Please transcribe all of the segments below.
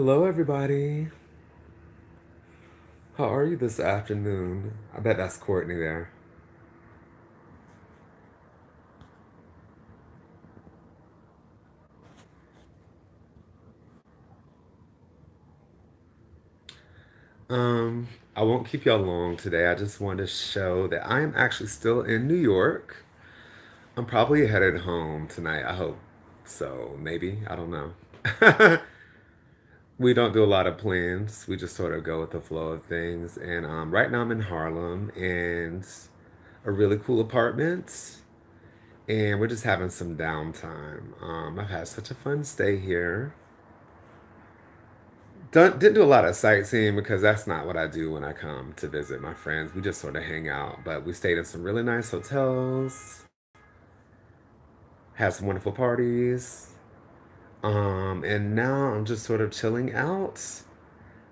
Hello, everybody. How are you this afternoon? I bet that's Courtney there. Um, I won't keep y'all long today. I just want to show that I am actually still in New York. I'm probably headed home tonight. I hope so. Maybe. I don't know. We don't do a lot of plans. We just sort of go with the flow of things. And um, right now I'm in Harlem and a really cool apartment. And we're just having some downtime. Um, I've had such a fun stay here. Don't, didn't do a lot of sightseeing because that's not what I do when I come to visit my friends. We just sort of hang out. But we stayed in some really nice hotels, had some wonderful parties. Um, and now I'm just sort of chilling out.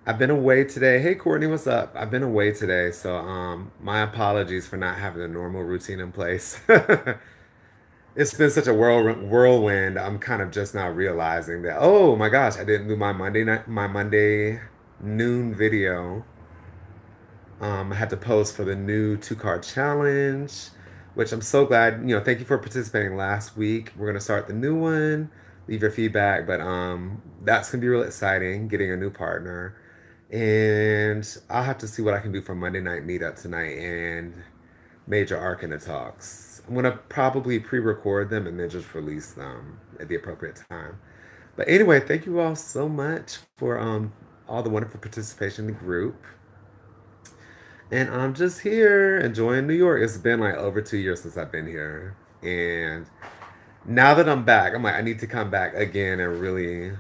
I've been away today. Hey Courtney, what's up? I've been away today, so um my apologies for not having a normal routine in place. It's been such a whirl whirlwind. I'm kind of just now realizing that, oh my gosh, I didn't do my Monday night my Monday noon video. Um, I had to post for the new two card challenge, which I'm so glad, you know, thank you for participating last week. We're gonna start the new one leave your feedback. But um, that's gonna be real exciting, getting a new partner. And I'll have to see what I can do for Monday night meetup tonight and Major Arcana Talks. I'm gonna probably pre-record them and then just release them at the appropriate time. But anyway, thank you all so much for um, all the wonderful participation in the group. And I'm just here enjoying New York. It's been like over two years since I've been here. And now that I'm back, I'm like, I need to come back again and really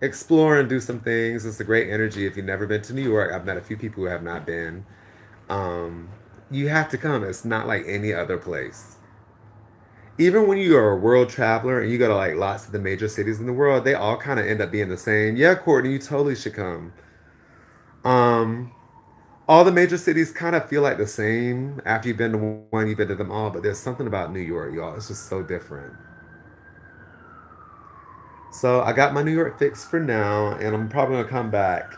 explore and do some things. It's a great energy. If you've never been to New York, I've met a few people who have not been. Um, you have to come. It's not like any other place. Even when you are a world traveler and you go to like lots of the major cities in the world, they all kind of end up being the same. Yeah, Courtney, you totally should come. Um, all the major cities kind of feel like the same after you've been to one, you've been to them all, but there's something about New York, y'all. It's just so different. So I got my New York fix for now, and I'm probably gonna come back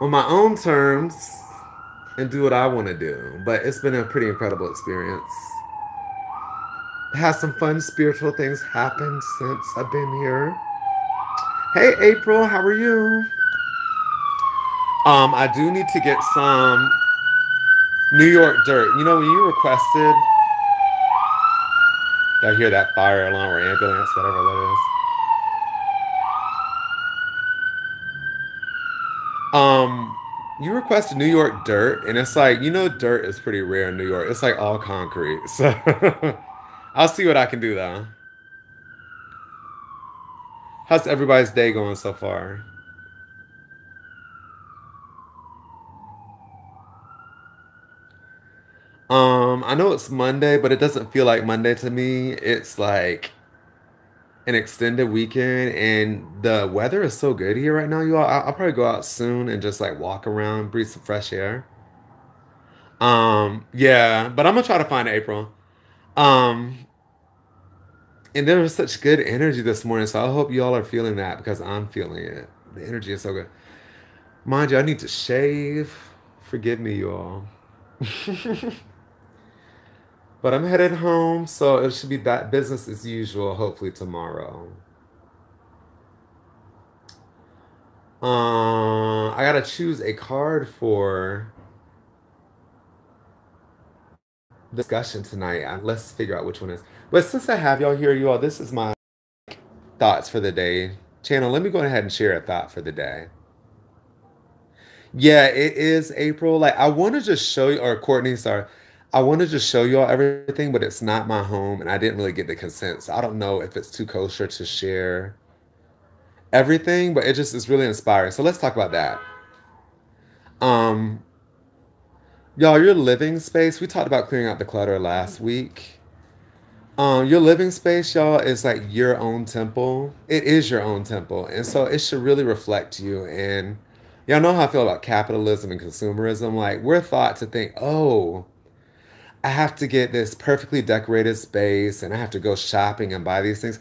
on my own terms and do what I want to do. But it's been a pretty incredible experience. Has some fun spiritual things happened since I've been here. Hey April, how are you? Um, I do need to get some New York dirt. You know, when you requested, I hear that fire alarm or ambulance, whatever that is. Um, you requested New York dirt, and it's like you know, dirt is pretty rare in New York. It's like all concrete, so I'll see what I can do though. How's everybody's day going so far? Um, I know it's Monday, but it doesn't feel like Monday to me. It's like an extended weekend, and the weather is so good here right now, you all. I'll, I'll probably go out soon and just like walk around, breathe some fresh air. Um, yeah, but I'm gonna try to find April. Um, and there was such good energy this morning, so I hope you all are feeling that because I'm feeling it. The energy is so good. Mind you, I need to shave. Forgive me, you all. But I'm headed home, so it should be that business as usual, hopefully tomorrow. Uh, I gotta choose a card for discussion tonight. Uh, let's figure out which one is. But since I have y'all here, you all, this is my thoughts for the day. Channel, let me go ahead and share a thought for the day. Yeah, it is April. Like I want to just show you, or Courtney, sorry. I wanted to show you all everything, but it's not my home, and I didn't really get the consent. So I don't know if it's too kosher to share everything, but it just is really inspiring. So let's talk about that. Um, y'all, your living space. We talked about clearing out the clutter last week. Um, your living space, y'all, is like your own temple. It is your own temple, and so it should really reflect you. And y'all know how I feel about capitalism and consumerism. Like we're thought to think, oh I have to get this perfectly decorated space and I have to go shopping and buy these things.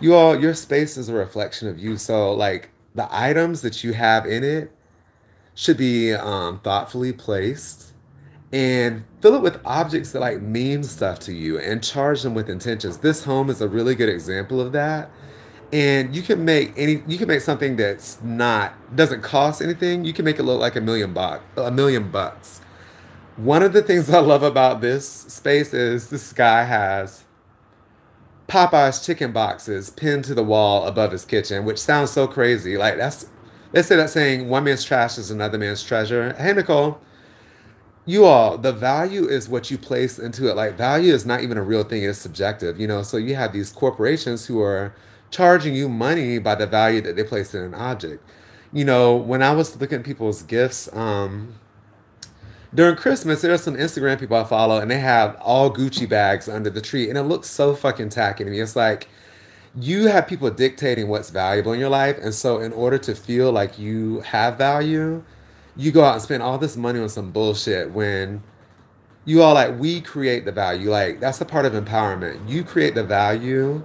You all, your space is a reflection of you. So, like, the items that you have in it should be um, thoughtfully placed and fill it with objects that like mean stuff to you and charge them with intentions. This home is a really good example of that. And you can make any you can make something that's not doesn't cost anything. You can make it look like a million bucks, a million bucks. One of the things I love about this space is this guy has Popeye's chicken boxes pinned to the wall above his kitchen, which sounds so crazy. Like that's they say that saying one man's trash is another man's treasure. Hey Nicole, you all, the value is what you place into it. Like value is not even a real thing, it's subjective, you know. So you have these corporations who are charging you money by the value that they place in an object. You know, when I was looking at people's gifts, um, during Christmas, there's some Instagram people I follow, and they have all Gucci bags under the tree, and it looks so fucking tacky to me. It's like you have people dictating what's valuable in your life, and so in order to feel like you have value, you go out and spend all this money on some bullshit when you all like we create the value. Like that's the part of empowerment. You create the value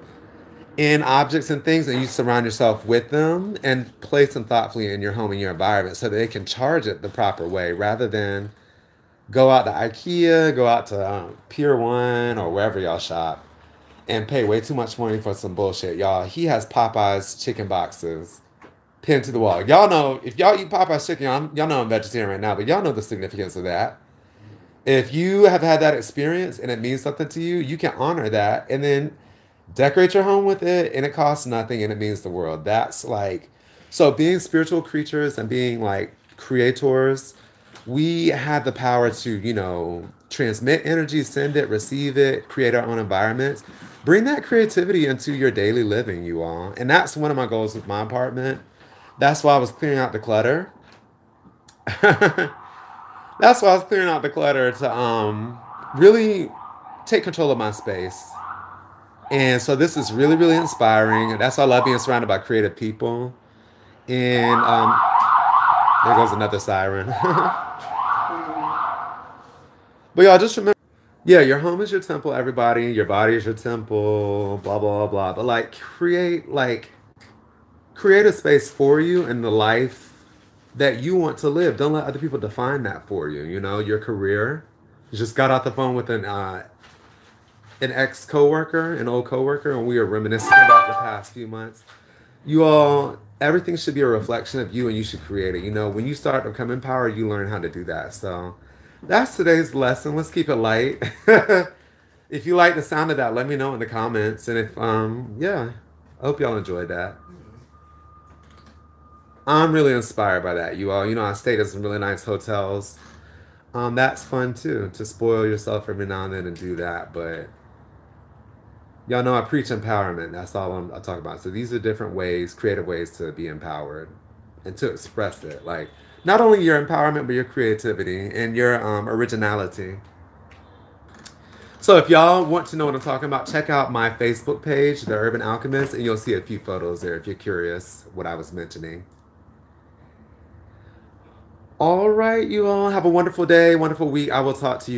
in objects and things and you surround yourself with them and place them thoughtfully in your home and your environment so that they can charge it the proper way rather than go out to IKEA, go out to um, Pier One or wherever y'all shop, and pay way too much money for some bullshit, y'all. He has Popeyes chicken boxes pinned to the wall. Y'all know if y'all eat Popeyes chicken, y'all, y'all know I'm vegetarian right now, but y'all know the significance of that. If you have had that experience and it means something to you, you can honor that and then decorate your home with it, and it costs nothing and it means the world. That's like so being spiritual creatures and being like creators we have the power to, you know, transmit energy, send it, receive it, create our own environments. Bring that creativity into your daily living, you all. And that's one of my goals with my apartment. That's why I was clearing out the clutter. that's why I was clearing out the clutter to um really take control of my space. And so this is really, really inspiring. And that's why I love being surrounded by creative people. And um, there goes another siren. But y'all just remember, yeah, your home is your temple, everybody. Your body is your temple, blah, blah, blah. But like, create, like, create a space for you in the life that you want to live. Don't let other people define that for you. You know, your career. You just got off the phone with an, uh, an ex coworker, an old coworker, and we were reminiscing about the past few months. You all, everything should be a reflection of you, and you should create it. You know, when you start to become empowered, you learn how to do that. So, that's today's lesson. Let's keep it light. if you like the sound of that, let me know in the comments. And if, um, yeah, I hope y'all enjoyed that. I'm really inspired by that, you all. You know, I stayed at some really nice hotels. Um, that's fun too, to spoil yourself every now and then and do that. But y'all know I preach empowerment. That's all I'm, I talk about. So these are different ways, creative ways to be empowered and to express it. Like, not only your empowerment, but your creativity and your um, originality. So if y'all want to know what I'm talking about, check out my Facebook page, The Urban Alchemist, and you'll see a few photos there if you're curious what I was mentioning. All right, you all have a wonderful day, wonderful week. I will talk to you.